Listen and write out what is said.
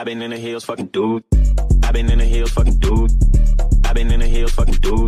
I've been in the hills fucking dude. I've been in the hills fucking dude. I've been in the hills fucking dude.